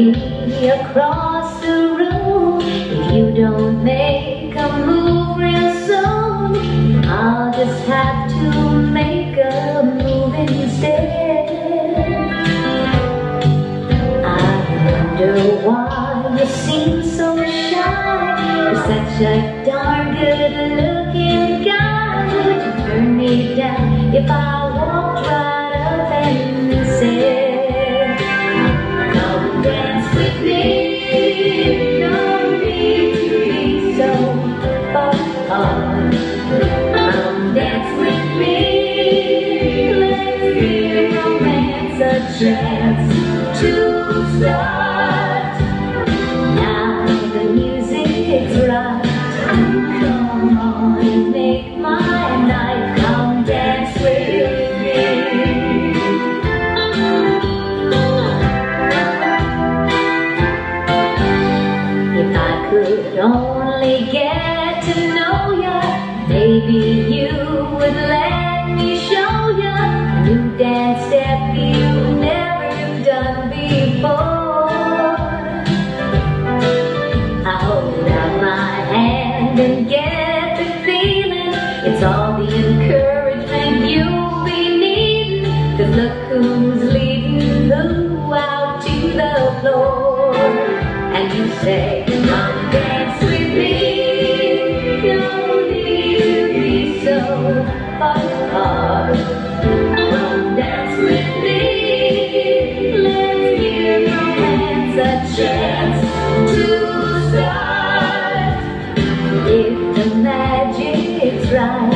me across the room. If you don't make a move real soon, I'll just have to make a move instead. I wonder why you seem so shy. You're such a darn good looking guy. Would you turn me down if I a chance to start. Now the music's right. Come on and make my night. Come dance with me. If I could only get to know ya, maybe you would let me show ya a new dance step before. I hold out my hand and get the feeling it's all the encouragement you'll be needing. Cause look who's leading who out to the floor. And you say, Come dance with me. No need to be so far chance to start. If the magic's right,